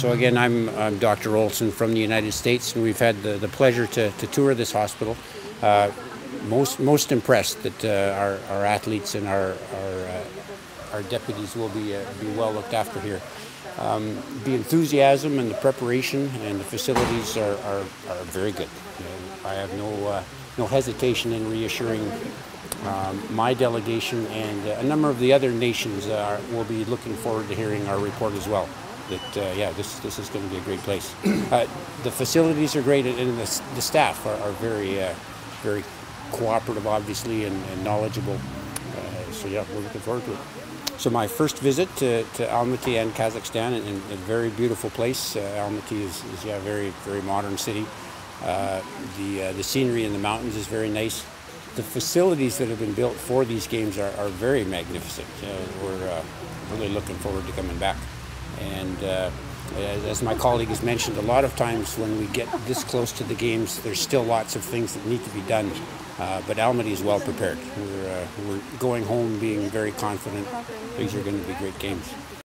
So again, I'm, I'm Dr. Olson from the United States, and we've had the, the pleasure to, to tour this hospital. Uh, most most impressed that uh, our, our athletes and our our, uh, our deputies will be uh, be well looked after here. Um, the enthusiasm and the preparation and the facilities are, are, are very good. I have no uh, no hesitation in reassuring um, my delegation and a number of the other nations are, will be looking forward to hearing our report as well that uh, yeah, this this is going to be a great place. Uh, the facilities are great, and the, the staff are, are very uh, very cooperative, obviously, and, and knowledgeable. Uh, so yeah, we're looking forward to it. So my first visit to, to Almaty and Kazakhstan, and, a very beautiful place. Uh, Almaty is, is yeah, very very modern city. Uh, the the scenery in the mountains is very nice the facilities that have been built for these games are, are very magnificent. We're really looking forward to coming back. And uh, as my colleague has mentioned, a lot of times when we get this close to the games, there's still lots of things that need to be done. Uh, but Almaty is well prepared. We're, uh, we're going home being very confident. These are going to be great games.